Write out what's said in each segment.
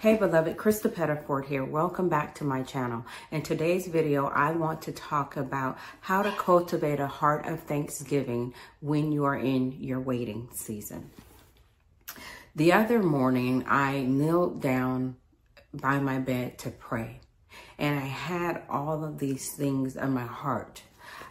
Hey beloved, Krista Pettiford here. Welcome back to my channel. In today's video, I want to talk about how to cultivate a heart of thanksgiving when you are in your waiting season. The other morning, I knelt down by my bed to pray, and I had all of these things in my heart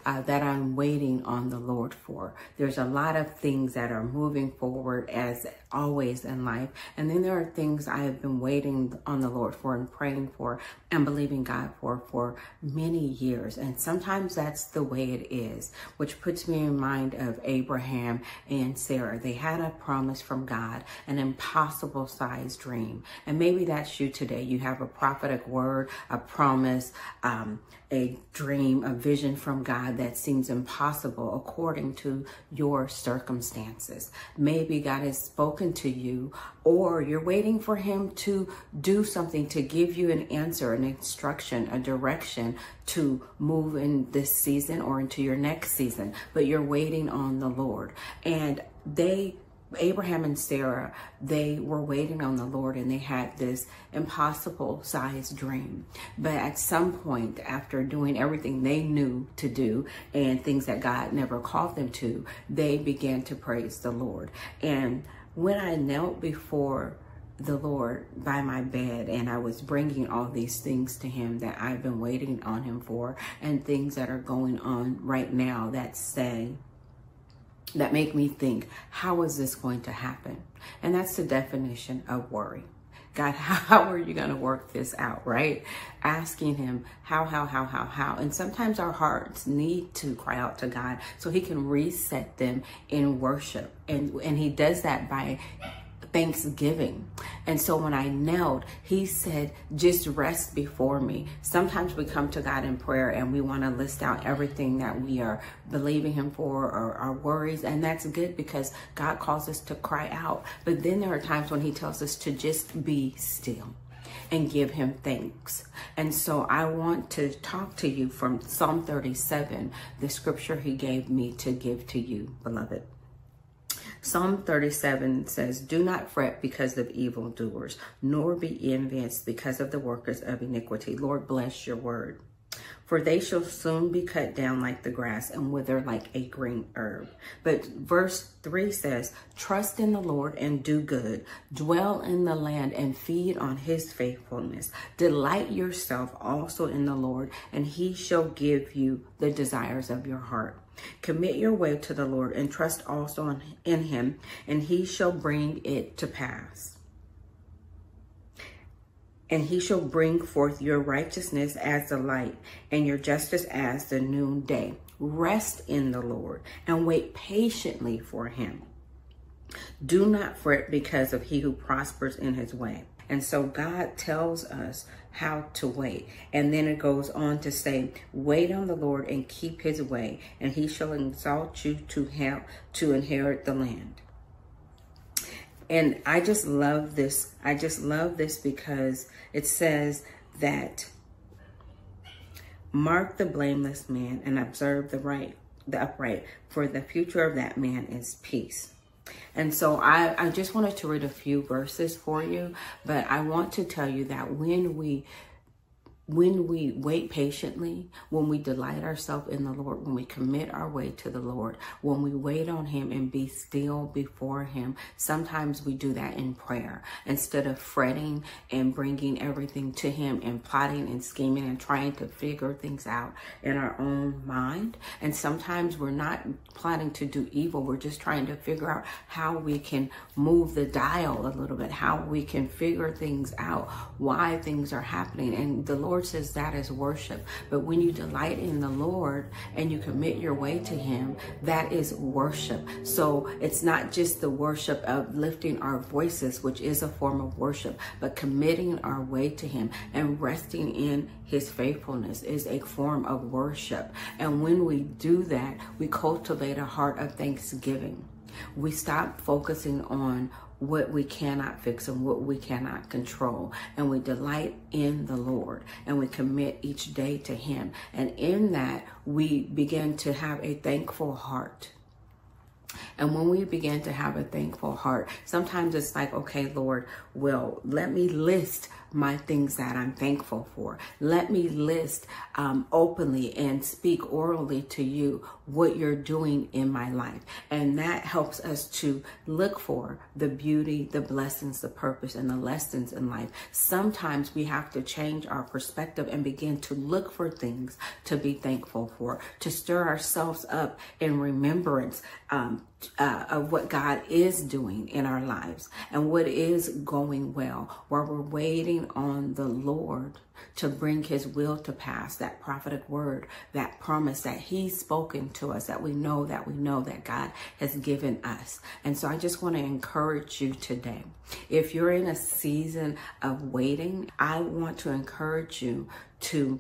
uh, that I'm waiting on the Lord for. There's a lot of things that are moving forward as always in life. And then there are things I have been waiting on the Lord for and praying for and believing God for for many years. And sometimes that's the way it is, which puts me in mind of Abraham and Sarah. They had a promise from God, an impossible sized dream. And maybe that's you today. You have a prophetic word, a promise, um, a dream, a vision from God that seems impossible according to your circumstances. Maybe God has spoken to you or you're waiting for him to do something to give you an answer, an instruction, a direction to move in this season or into your next season, but you're waiting on the Lord. And they Abraham and Sarah, they were waiting on the Lord and they had this impossible sized dream. But at some point, after doing everything they knew to do and things that God never called them to, they began to praise the Lord. And when I knelt before the Lord by my bed and I was bringing all these things to him that I've been waiting on him for and things that are going on right now that say, that make me think, how is this going to happen? And that's the definition of worry. God, how are you going to work this out, right? Asking him how, how, how, how, how. And sometimes our hearts need to cry out to God so he can reset them in worship. And, and he does that by thanksgiving. And so when I knelt, he said, just rest before me. Sometimes we come to God in prayer and we want to list out everything that we are believing him for or our worries. And that's good because God calls us to cry out. But then there are times when he tells us to just be still and give him thanks. And so I want to talk to you from Psalm 37, the scripture he gave me to give to you, beloved. Psalm 37 says, Do not fret because of evildoers, nor be envious because of the workers of iniquity. Lord, bless your word. For they shall soon be cut down like the grass and wither like a green herb. But verse 3 says, Trust in the Lord and do good. Dwell in the land and feed on his faithfulness. Delight yourself also in the Lord, and he shall give you the desires of your heart. Commit your way to the Lord and trust also in him, and he shall bring it to pass. And he shall bring forth your righteousness as the light and your justice as the noonday. Rest in the Lord and wait patiently for him. Do not fret because of he who prospers in his way and so God tells us how to wait. And then it goes on to say, wait on the Lord and keep his way, and he shall exalt you to help to inherit the land. And I just love this. I just love this because it says that mark the blameless man and observe the right, the upright, for the future of that man is peace. And so I, I just wanted to read a few verses for you, but I want to tell you that when we when we wait patiently, when we delight ourselves in the Lord, when we commit our way to the Lord, when we wait on Him and be still before Him, sometimes we do that in prayer instead of fretting and bringing everything to Him and plotting and scheming and trying to figure things out in our own mind. And sometimes we're not plotting to do evil, we're just trying to figure out how we can move the dial a little bit, how we can figure things out, why things are happening. And the Lord Lord says that is worship. But when you delight in the Lord and you commit your way to Him, that is worship. So it's not just the worship of lifting our voices, which is a form of worship, but committing our way to Him and resting in His faithfulness is a form of worship. And when we do that, we cultivate a heart of thanksgiving. We stop focusing on what we cannot fix and what we cannot control. And we delight in the Lord and we commit each day to Him. And in that, we begin to have a thankful heart. And when we begin to have a thankful heart, sometimes it's like, okay, Lord, well, let me list my things that I'm thankful for. Let me list um, openly and speak orally to you what you're doing in my life. And that helps us to look for the beauty, the blessings, the purpose, and the lessons in life. Sometimes we have to change our perspective and begin to look for things to be thankful for, to stir ourselves up in remembrance um, uh, of what God is doing in our lives and what is going well, while we're waiting on the Lord to bring his will to pass, that prophetic word, that promise that he's spoken to us, that we know that we know that God has given us. And so I just want to encourage you today. If you're in a season of waiting, I want to encourage you to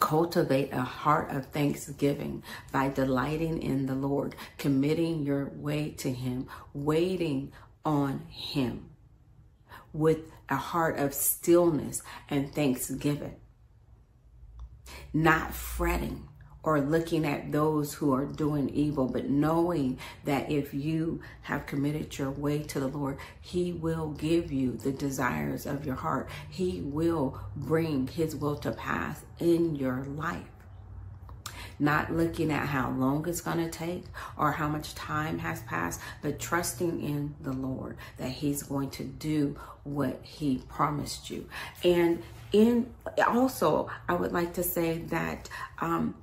Cultivate a heart of thanksgiving by delighting in the Lord, committing your way to Him, waiting on Him with a heart of stillness and thanksgiving, not fretting or looking at those who are doing evil, but knowing that if you have committed your way to the Lord, He will give you the desires of your heart. He will bring His will to pass in your life. Not looking at how long it's going to take or how much time has passed, but trusting in the Lord that He's going to do what He promised you. And in also, I would like to say that um,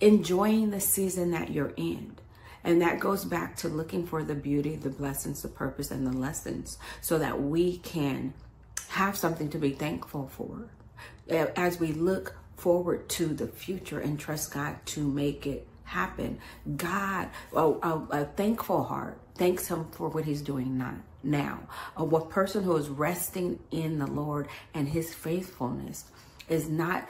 enjoying the season that you're in. And that goes back to looking for the beauty, the blessings, the purpose, and the lessons so that we can have something to be thankful for as we look forward to the future and trust God to make it happen. God, a, thankful heart, thanks Him for what He's doing now. Now, a person who is resting in the Lord and His faithfulness is not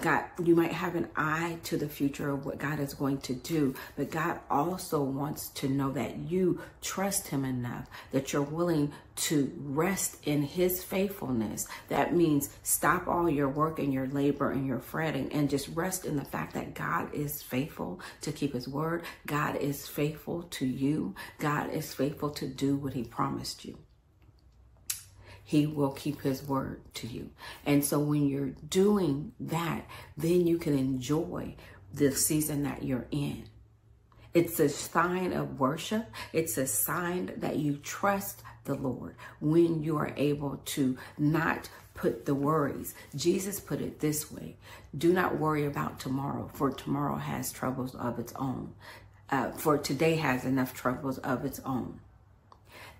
God, you might have an eye to the future of what God is going to do, but God also wants to know that you trust Him enough that you're willing to rest in His faithfulness. That means stop all your work and your labor and your fretting and just rest in the fact that God is faithful to keep His word. God is faithful to you. God is faithful to do what He promised you he will keep his word to you. And so when you're doing that, then you can enjoy the season that you're in. It's a sign of worship. It's a sign that you trust the Lord when you are able to not put the worries. Jesus put it this way Do not worry about tomorrow, for tomorrow has troubles of its own. Uh, for today has enough troubles of its own.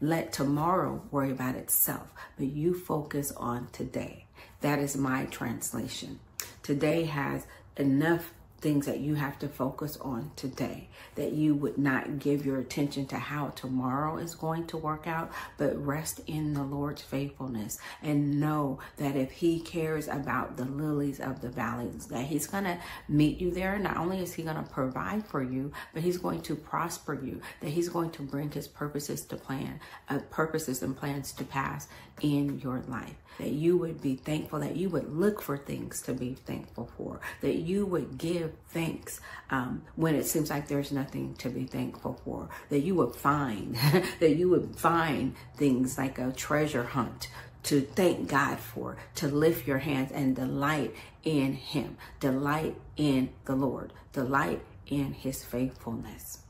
Let tomorrow worry about itself, but you focus on today. That is my translation. Today has enough things that you have to focus on today, that you would not give your attention to how tomorrow is going to work out, but rest in the Lord's faithfulness and know that if He cares about the lilies of the valleys, that He's going to meet you there. Not only is He going to provide for you, but He's going to prosper you, that He's going to bring His purposes to plan, uh, purposes and plans to pass in your life. That you would be thankful, that you would look for things to be thankful for, that you would give thanks um, when it seems like there's nothing to be thankful for, that you would find, that you would find things like a treasure hunt to thank God for, to lift your hands and delight in Him, delight in the Lord, delight in His faithfulness.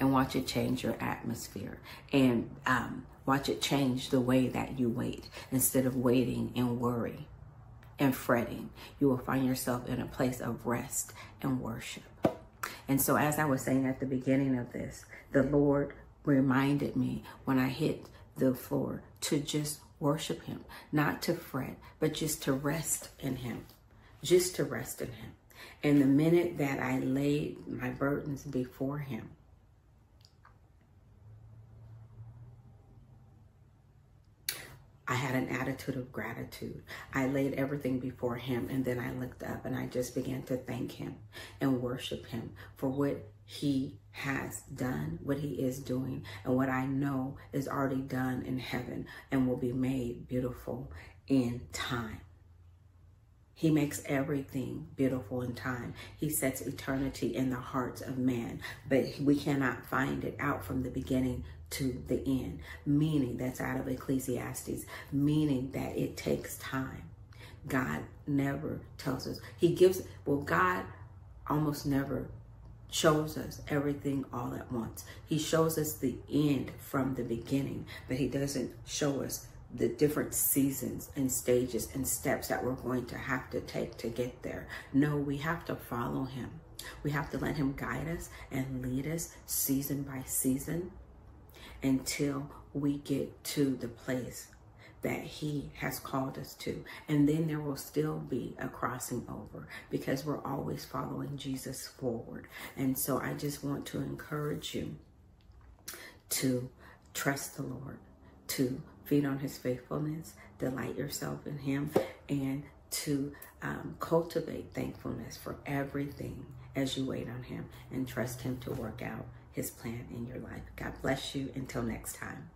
And watch it change your atmosphere. And um, Watch it change the way that you wait. Instead of waiting and worry and fretting, you will find yourself in a place of rest and worship. And so, as I was saying at the beginning of this, the Lord reminded me when I hit the floor to just worship Him, not to fret, but just to rest in Him, just to rest in Him. And the minute that I laid my burdens before Him, I had an attitude of gratitude. I laid everything before him and then I looked up and I just began to thank him and worship him for what he has done, what he is doing, and what I know is already done in heaven and will be made beautiful in time. He makes everything beautiful in time. He sets eternity in the hearts of man, but we cannot find it out from the beginning to the end, meaning that's out of Ecclesiastes, meaning that it takes time. God never tells us. He gives, well, God almost never shows us everything all at once. He shows us the end from the beginning, but he doesn't show us the different seasons and stages and steps that we're going to have to take to get there. No, we have to follow him. We have to let him guide us and lead us season by season until we get to the place that he has called us to. And then there will still be a crossing over because we're always following Jesus forward. And so I just want to encourage you to trust the Lord, to feed on his faithfulness, delight yourself in him, and to um, cultivate thankfulness for everything as you wait on him and trust him to work out his plan in your life. God bless you. Until next time.